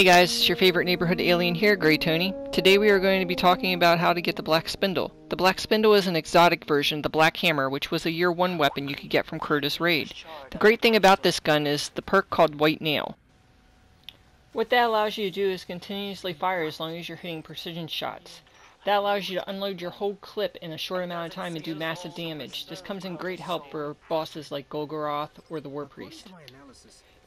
Hey guys, it's your favorite neighborhood alien here, Gray Tony. Today we are going to be talking about how to get the Black Spindle. The Black Spindle is an exotic version of the Black Hammer, which was a year one weapon you could get from Crota's Raid. The great thing about this gun is the perk called White Nail. What that allows you to do is continuously fire as long as you're hitting precision shots. That allows you to unload your whole clip in a short amount of time and do massive damage. This comes in great help for bosses like Golgoroth or the War Priest.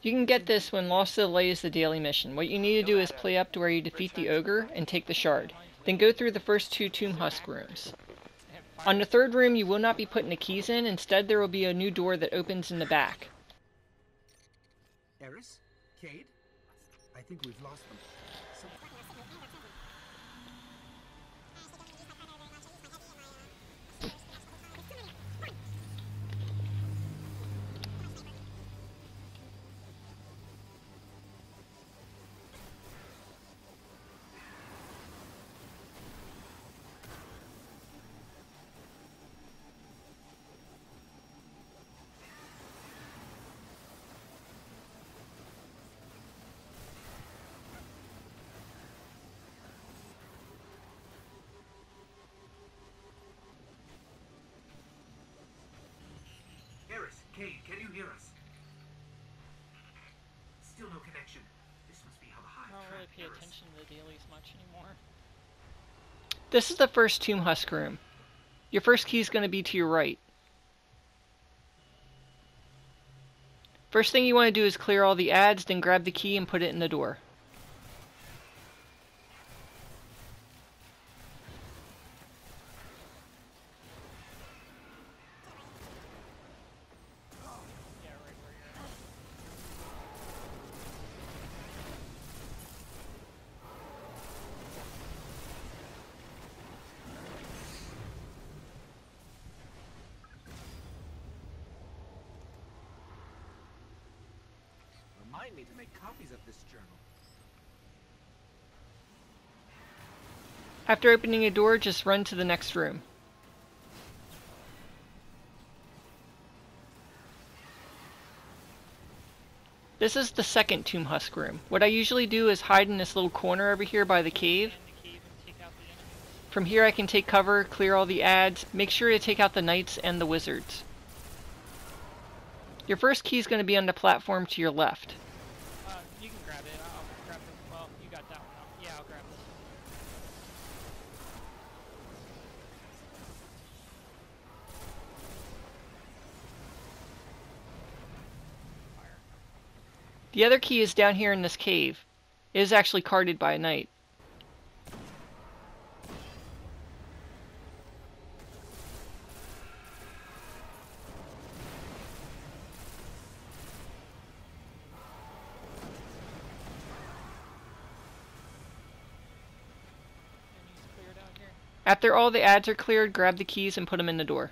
You can get this when Lost to the Light is the daily mission. What you need to do is play up to where you defeat the ogre and take the shard. Then go through the first two Tomb Husk rooms. On the third room you will not be putting the keys in, instead there will be a new door that opens in the back. Eris? Cayde? I think we've lost them. Eris, Cayde, can you hear us? Still no connection. This must be how the Hive I don't really tracked pay Eris. Attention to the dailies much anymore. This is the first Tomb Husk room. Your first key is going to be to your right. First thing you want to do is clear all the ads, then grab the key and put it in the door. Me to make copies of this journal. After opening a door, just run to the next room. This is the second Tomb Husk room. What I usually do is hide in this little corner over here by the cave. From here I can take cover, clear all the ads, make sure to take out the knights and the wizards. Your first key is going to be on the platform to your left. Uh, you can grab it. I'll grab it. Well, you got that one. I'll, yeah, I'll grab this. Fire. The other key is down here in this cave. It is actually guarded by a knight. After all the ads are cleared, grab the keys and put them in the door.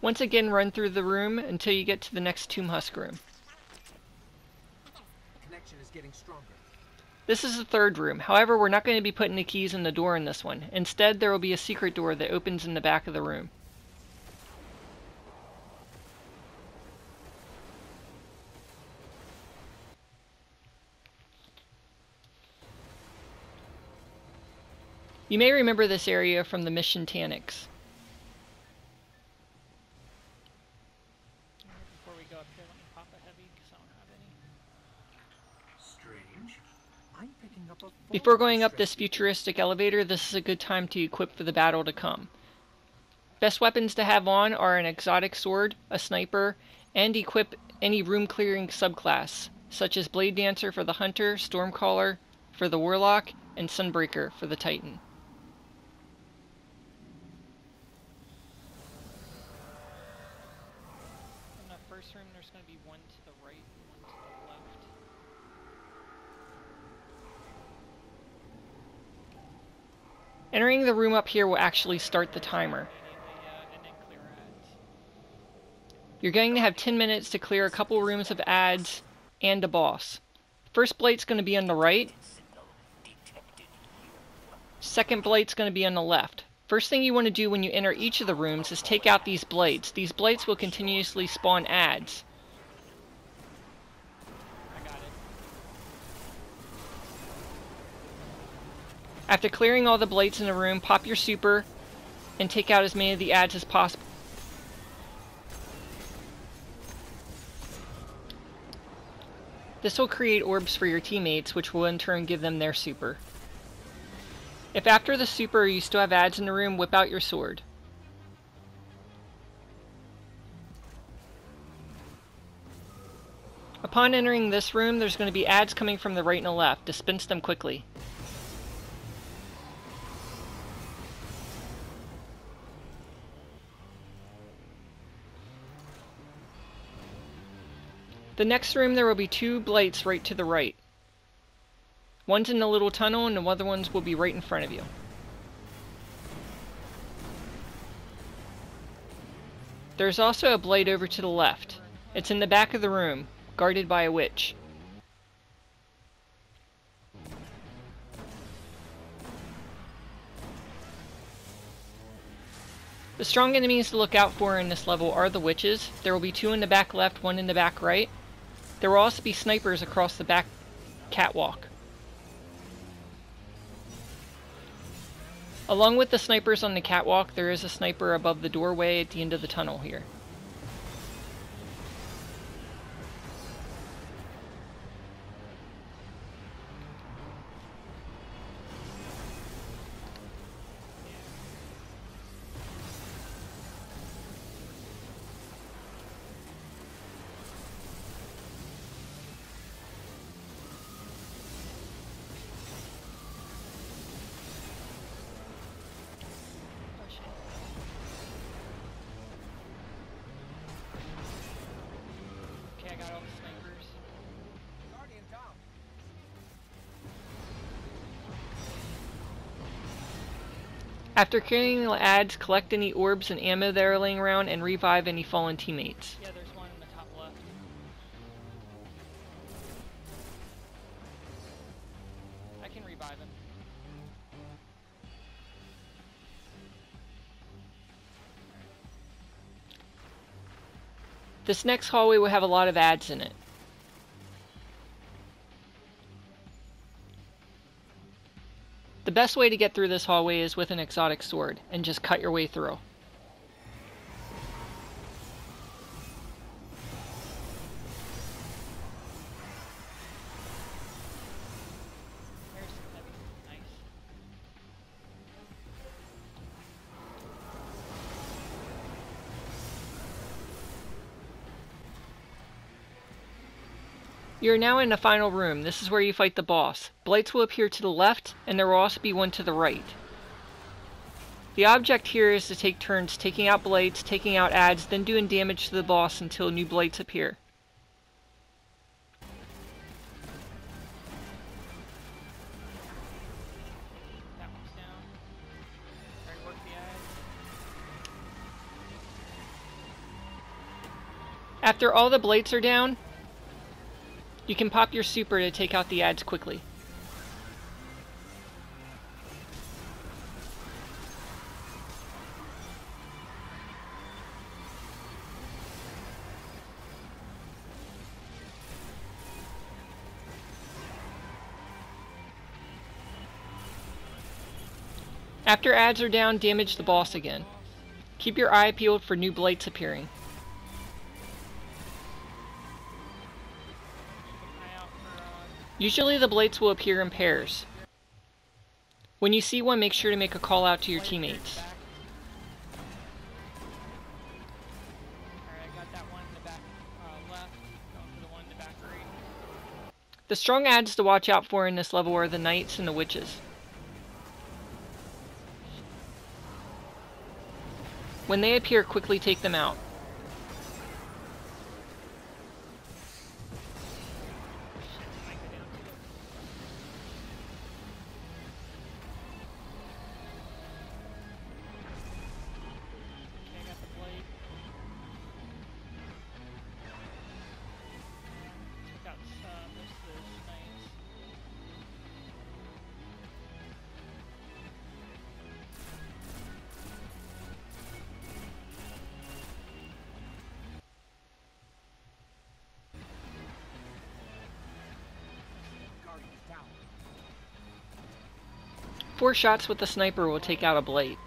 Once again, run through the room until you get to the next Tomb Husk room. Connection is getting stronger. This is the third room. However, we're not going to be putting the keys in the door in this one. Instead, there will be a secret door that opens in the back of the room. You may remember this area from the mission Tanix. Alright, Before we go up here, let me pop a heavy because I don't have any. Strange. I'm picking up a Before going up this futuristic elevator, this is a good time to equip for the battle to come. Best weapons to have on are an exotic sword, a sniper, and equip any room clearing subclass, such as Blade Dancer for the Hunter, Stormcaller for the Warlock, and Sunbreaker for the Titan. In the first room, there's going to be one to the right and one to the left. Entering the room up here will actually start the timer. You're going to have 10 minutes to clear a couple rooms of ads and a boss. First blade's going to be on the right. Second blade's going to be on the left. First thing you want to do when you enter each of the rooms is take out these blades. These blades will continuously spawn ads. I got it. After clearing all the blades in the room, pop your super and take out as many of the ads as possible. This will create orbs for your teammates, which will in turn give them their super. If after the super you still have ads in the room, whip out your sword. Upon entering this room, there's going to be ads coming from the right and the left. Dispense them quickly. The next room there will be two blights right to the right. One's in the little tunnel and the other ones will be right in front of you. There's also a blade over to the left. It's in the back of the room, guarded by a witch. The strong enemies to look out for in this level are the witches. There will be two in the back left, one in the back right. There will also be snipers across the back catwalk. Along with the snipers on the catwalk, there is a sniper above the doorway at the end of the tunnel here. Got all the snipers. Guardian down. After killing the ads, collect any orbs and ammo that are laying around and revive any fallen teammates. Yeah, there's one in the top left. I can revive him. This next hallway will have a lot of ads in it. The best way to get through this hallway is with an exotic sword, and just cut your way through. You are now in the final room. This is where you fight the boss. Blights will appear to the left, and there will also be one to the right. The object here is to take turns taking out blights, taking out ads, then doing damage to the boss until new blights appear. After all the blights are down, you can pop your super to take out the ads quickly. After ads are down, damage the boss again. Keep your eye peeled for new blights appearing. Usually the blights will appear in pairs. When you see one, make sure to make a call out to your light here in the teammates. back. Alright, I got that one in the back uh, left. Going for the one in the back right. The strong ads to watch out for in this level are the knights and the witches. When they appear, quickly take them out. Four shots with the sniper will take out a blade.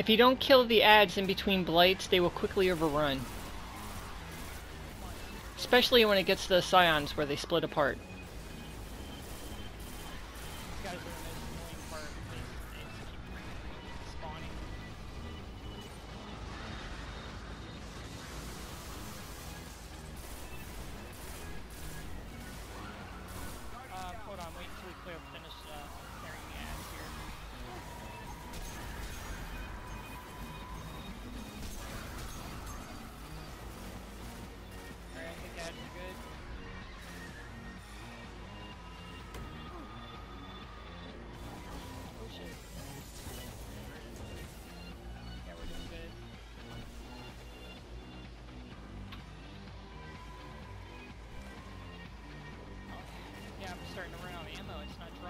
If you don't kill the ads in between blights, they will quickly overrun. Especially when it gets to the scions where they split apart.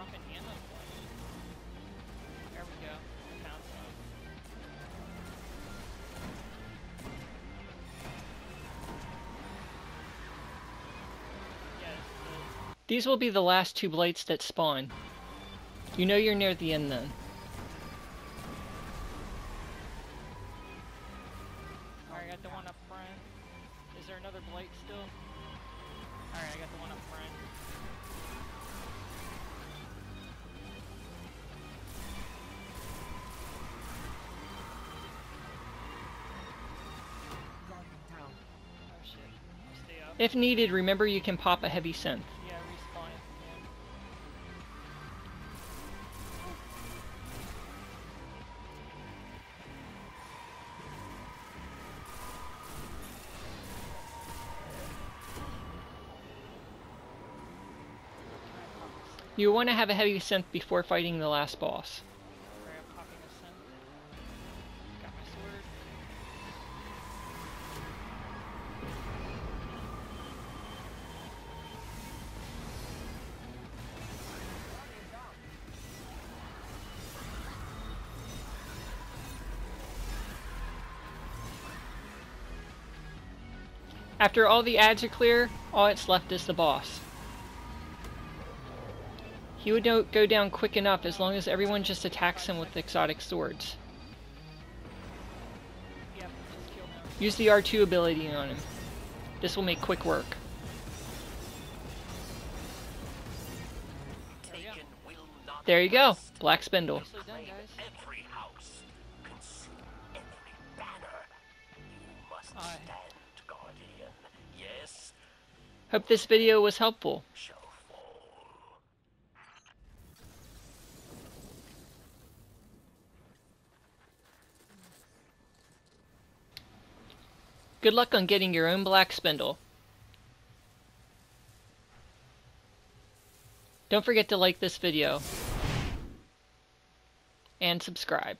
Ammo. There we go. Found some. It. These will be the last two blights that spawn. You know you're near the end then. If needed, remember you can pop a heavy synth. Yeah, respawn it. You want to have a heavy synth before fighting the last boss. After all the ads are clear, all that's left is the boss. He would no- go down quick enough as long as everyone just attacks him with exotic swords. Yep, just kill him. Use the R2 ability on him. This will make quick work. There we go. Taken will not There you go, last. Black Spindle. Done, Guardian. Yes, Hope this video was helpful. Good luck on getting your own Black Spindle. Don't forget to like this video. And subscribe.